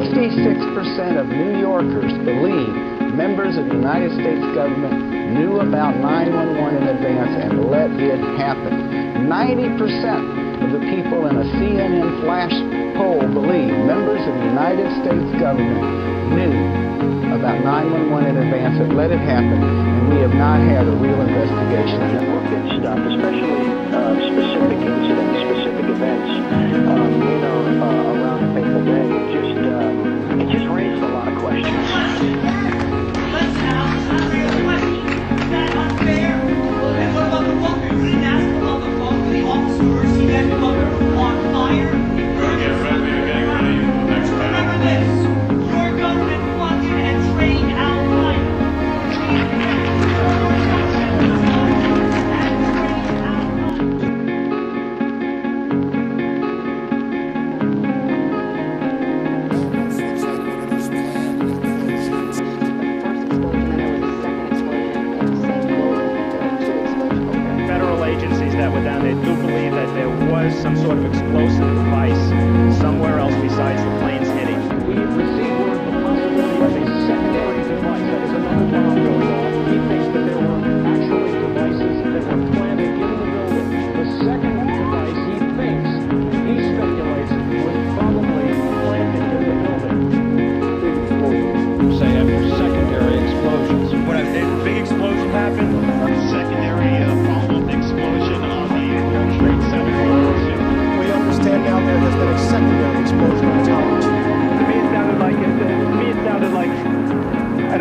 66% of New Yorkers believe members of the United States government knew about 911 in advance and let it happen. 90% of the people in a CNN flash poll believe members of the United States government knew about 911 in advance and let it happen, and we have not had a real investigation. Look at stuff, especially uh, specific incidents, that were down there do believe that there was some sort of explosive device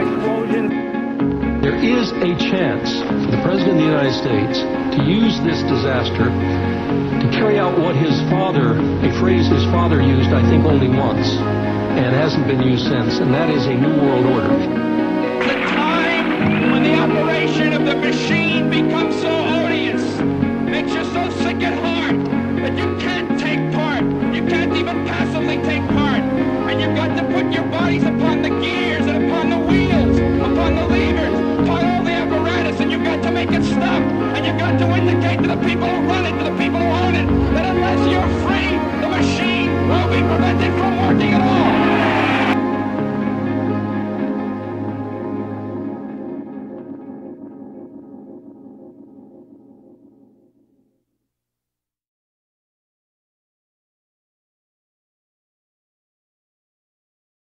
explosion. There is a chance for the President of the United States to use this disaster to carry out what his father, a phrase his father used, I think, only once, and hasn't been used since, and that is a New World Order. the time when the operation of the machine becomes so odious, makes you so sick at heart that you can't people who run it, to the people who own it, that unless you're free, the machine will be prevented from working at all.